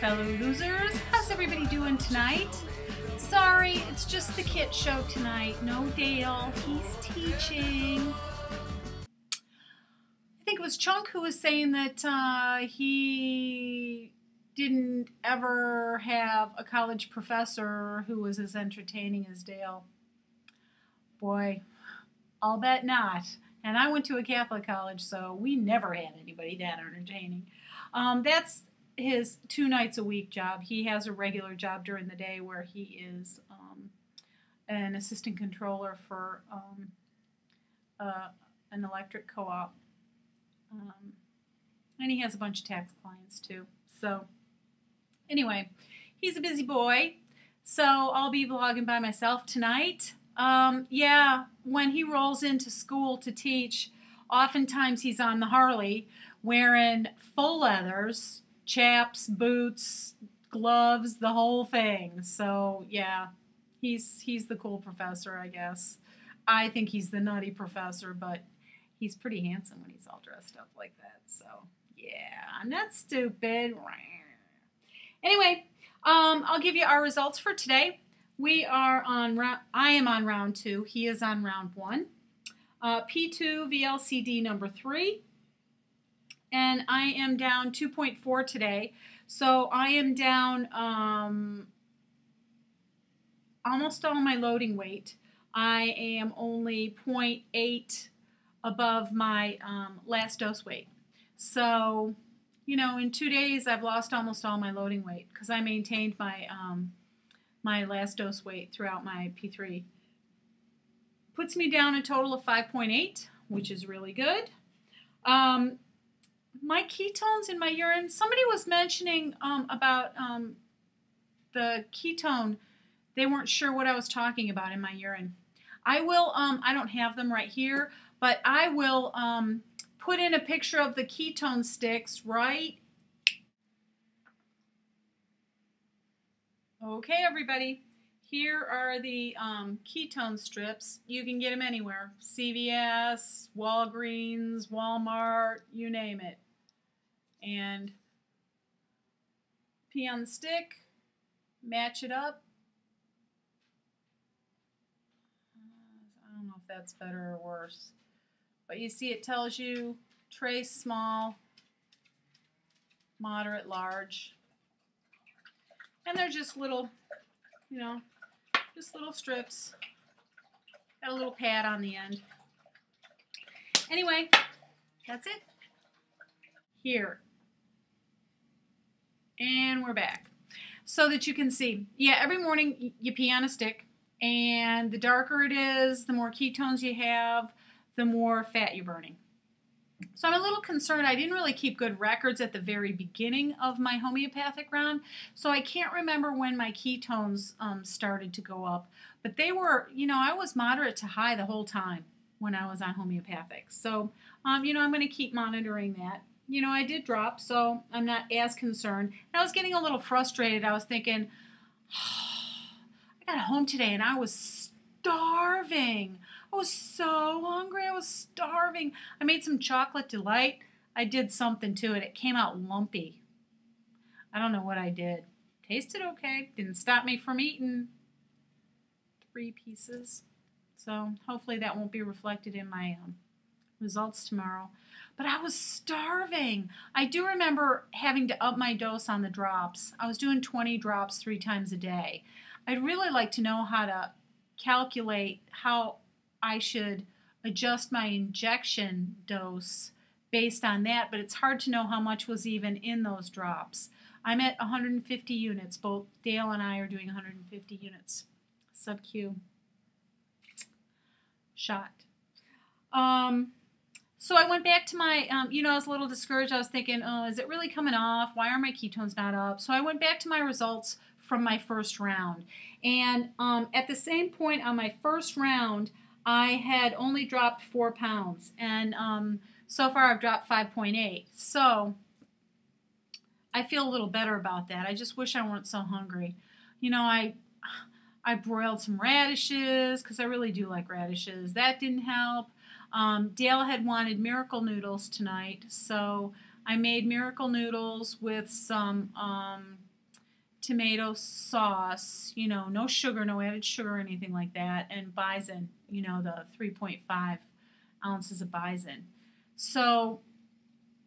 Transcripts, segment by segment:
fellow losers. How's everybody doing tonight? Sorry, it's just the kit show tonight. No Dale, he's teaching. I think it was Chunk who was saying that uh, he didn't ever have a college professor who was as entertaining as Dale. Boy, I'll bet not. And I went to a Catholic college, so we never had anybody that entertaining. Um, that's his two nights a week job. He has a regular job during the day where he is um, an assistant controller for um, uh, an electric co op. Um, and he has a bunch of tax clients too. So, anyway, he's a busy boy. So, I'll be vlogging by myself tonight. Um, yeah, when he rolls into school to teach, oftentimes he's on the Harley wearing full leathers, chaps, boots, gloves, the whole thing. So yeah, he's he's the cool professor, I guess. I think he's the nutty professor, but he's pretty handsome when he's all dressed up like that. So yeah, I'm not stupid. Anyway, um, I'll give you our results for today. We are on round. I am on round two. He is on round one. Uh, P2 VLCD number three and I am down 2.4 today. So I am down um, almost all my loading weight. I am only 0.8 above my um, last dose weight. So, you know, in two days I've lost almost all my loading weight because I maintained my um, my last dose weight throughout my P3. Puts me down a total of 5.8, which is really good. Um, my ketones in my urine. Somebody was mentioning um, about um, the ketone. They weren't sure what I was talking about in my urine. I will. Um, I don't have them right here, but I will um, put in a picture of the ketone sticks right. Okay, everybody. Here are the um, ketone strips. You can get them anywhere. CVS, Walgreens, Walmart, you name it and pee on the stick, match it up. I don't know if that's better or worse. But you see it tells you trace small, moderate, large. And they're just little, you know, just little strips. Got a little pad on the end. Anyway, that's it. Here, and we're back. So that you can see. Yeah, every morning you pee on a stick, and the darker it is, the more ketones you have, the more fat you're burning. So I'm a little concerned. I didn't really keep good records at the very beginning of my homeopathic round, so I can't remember when my ketones um, started to go up. But they were, you know, I was moderate to high the whole time when I was on homeopathic. So, um, you know, I'm going to keep monitoring that you know, I did drop, so I'm not as concerned. And I was getting a little frustrated. I was thinking, oh, I got home today and I was starving. I was so hungry. I was starving. I made some chocolate delight. I did something to it. It came out lumpy. I don't know what I did. Tasted okay. Didn't stop me from eating three pieces. So hopefully that won't be reflected in my um, results tomorrow but I was starving. I do remember having to up my dose on the drops. I was doing 20 drops three times a day. I'd really like to know how to calculate how I should adjust my injection dose based on that, but it's hard to know how much was even in those drops. I'm at 150 units. Both Dale and I are doing 150 units sub Q shot. Um, so I went back to my, um, you know, I was a little discouraged. I was thinking, oh, is it really coming off? Why are my ketones not up? So I went back to my results from my first round. And um, at the same point on my first round, I had only dropped four pounds. And um, so far I've dropped 5.8. So I feel a little better about that. I just wish I weren't so hungry. You know, I I broiled some radishes because I really do like radishes. That didn't help. Um, Dale had wanted miracle noodles tonight, so I made miracle noodles with some um, tomato sauce, you know, no sugar, no added sugar or anything like that, and bison, you know, the 3.5 ounces of bison. So,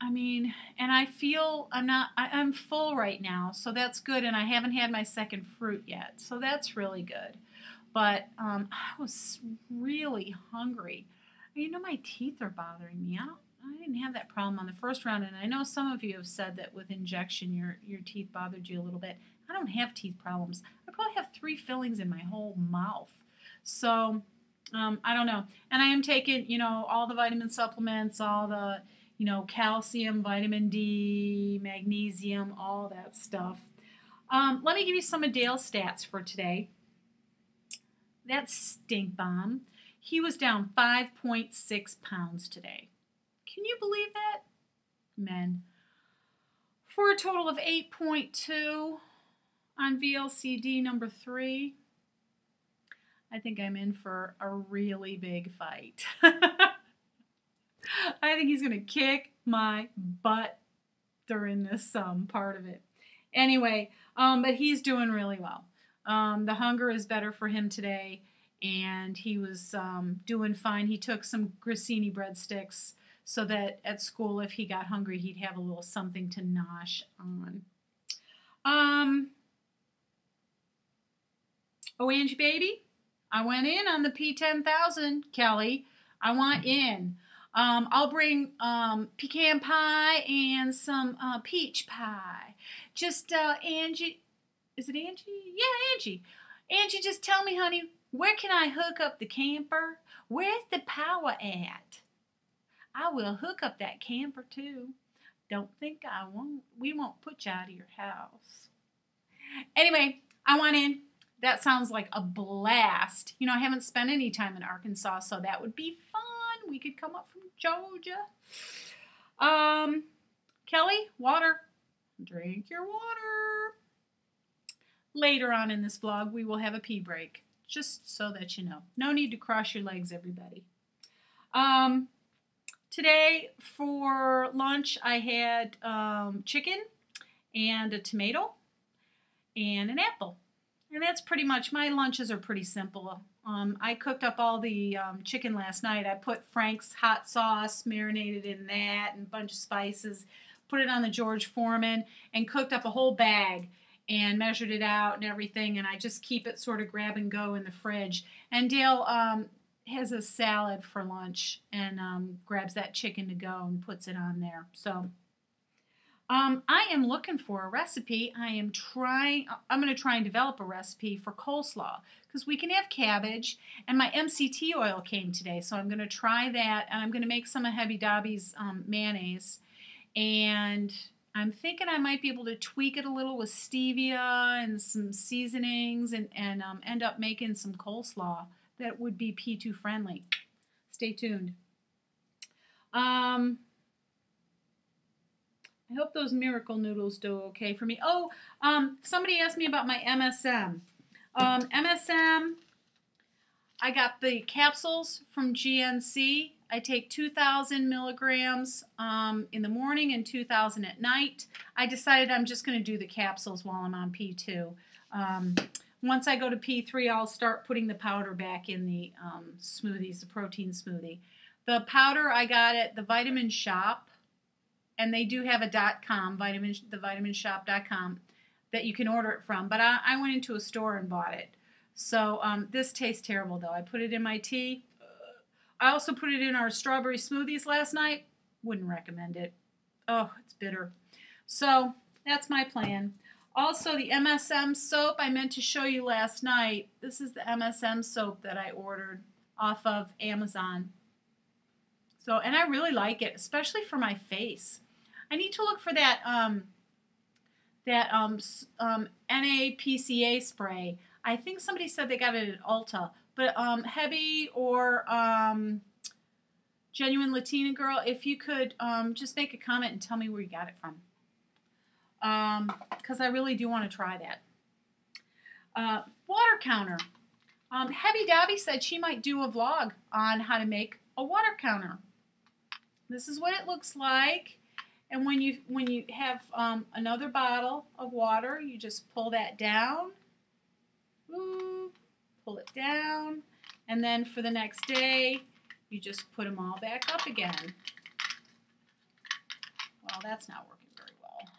I mean, and I feel I'm not, I, I'm full right now, so that's good, and I haven't had my second fruit yet, so that's really good. But um, I was really hungry. You know, my teeth are bothering me. I don't I didn't have that problem on the first round, and I know some of you have said that with injection your your teeth bothered you a little bit. I don't have teeth problems. I probably have three fillings in my whole mouth. So um, I don't know. And I am taking, you know, all the vitamin supplements, all the, you know, calcium, vitamin D, magnesium, all that stuff. Um, let me give you some of Dale's stats for today. That stink bomb. He was down 5.6 pounds today. Can you believe that? Men. For a total of 8.2 on VLCD number three. I think I'm in for a really big fight. I think he's going to kick my butt during this um, part of it. Anyway, um, but he's doing really well. Um, the hunger is better for him today, and he was um, doing fine. He took some grissini breadsticks so that at school, if he got hungry, he'd have a little something to nosh on. Um, oh, Angie baby, I went in on the P10000, Kelly. I want in. Um, I'll bring um, pecan pie and some uh, peach pie. Just uh, Angie, is it Angie? Yeah, Angie. Angie, just tell me, honey, where can I hook up the camper? Where's the power at? I will hook up that camper too. Don't think I won't. We won't put you out of your house. Anyway, I want in. That sounds like a blast. You know, I haven't spent any time in Arkansas, so that would be fun. We could come up from Georgia. Um, Kelly, water. Drink your water. Later on in this vlog, we will have a pee break, just so that you know. No need to cross your legs, everybody. Um, Today for lunch I had um, chicken and a tomato and an apple. And that's pretty much, my lunches are pretty simple. Um, I cooked up all the um, chicken last night. I put Frank's hot sauce, marinated in that, and a bunch of spices, put it on the George Foreman, and cooked up a whole bag and measured it out and everything. And I just keep it sort of grab and go in the fridge. And Dale um, has a salad for lunch and um, grabs that chicken to go and puts it on there. So um, I am looking for a recipe. I am trying, I'm going to try and develop a recipe for coleslaw because we can have cabbage and my MCT oil came today. So I'm going to try that and I'm going to make some of Heavy Dobby's um, mayonnaise. And I'm thinking I might be able to tweak it a little with stevia and some seasonings and, and um, end up making some coleslaw that would be P2 friendly. Stay tuned. Um, I hope those miracle noodles do okay for me. Oh, um, somebody asked me about my MSM. Um, MSM, I got the capsules from GNC. I take 2,000 milligrams um, in the morning and 2,000 at night. I decided I'm just going to do the capsules while I'm on P2. Um, once I go to P3, I'll start putting the powder back in the um, smoothies, the protein smoothie. The powder I got at the Vitamin Shop, and they do have a .com, vitamin, the vitaminshop.com, that you can order it from. But I, I went into a store and bought it. So um, this tastes terrible, though. I put it in my tea. I also put it in our strawberry smoothies last night. Wouldn't recommend it. Oh, it's bitter. So that's my plan. Also, the MSM soap I meant to show you last night. This is the MSM soap that I ordered off of Amazon. So, and I really like it, especially for my face. I need to look for that um, that um, um, NAPCA spray. I think somebody said they got it at Ulta, but um, Hebby or um, Genuine Latina Girl, if you could um, just make a comment and tell me where you got it from because um, I really do want to try that. Uh, water counter. Um, Heavy Dobby said she might do a vlog on how to make a water counter. This is what it looks like. And when you when you have um, another bottle of water, you just pull that down. Ooh, pull it down. And then for the next day, you just put them all back up again. Well, that's not working very well.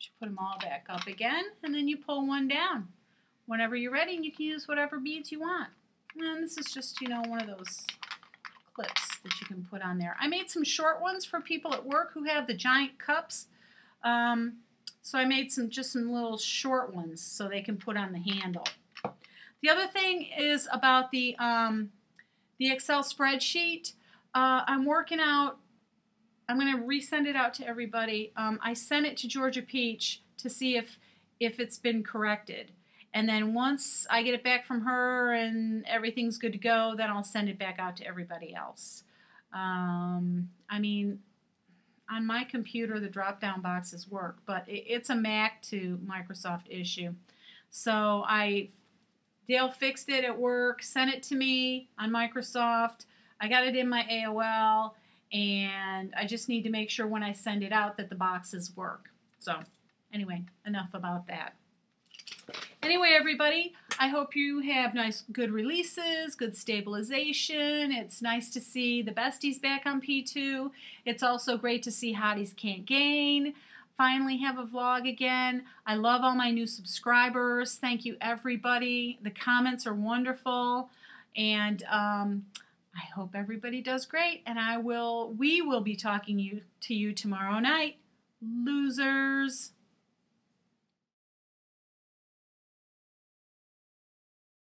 You put them all back up again, and then you pull one down. Whenever you're ready, you can use whatever beads you want. And this is just, you know, one of those clips that you can put on there. I made some short ones for people at work who have the giant cups. Um, so I made some just some little short ones so they can put on the handle. The other thing is about the um, the Excel spreadsheet. Uh, I'm working out. I'm going to resend it out to everybody. Um, I sent it to Georgia Peach to see if if it's been corrected. And then once I get it back from her and everything's good to go, then I'll send it back out to everybody else. Um, I mean, on my computer, the drop down boxes work, but it, it's a Mac to Microsoft issue. So I, Dale fixed it at work, sent it to me on Microsoft. I got it in my AOL, and I just need to make sure when I send it out that the boxes work. So, anyway, enough about that. Anyway, everybody, I hope you have nice, good releases, good stabilization. It's nice to see the besties back on P2. It's also great to see Hotties Can't Gain finally have a vlog again. I love all my new subscribers. Thank you, everybody. The comments are wonderful. And um, I hope everybody does great. And I will, we will be talking you to you tomorrow night. Losers.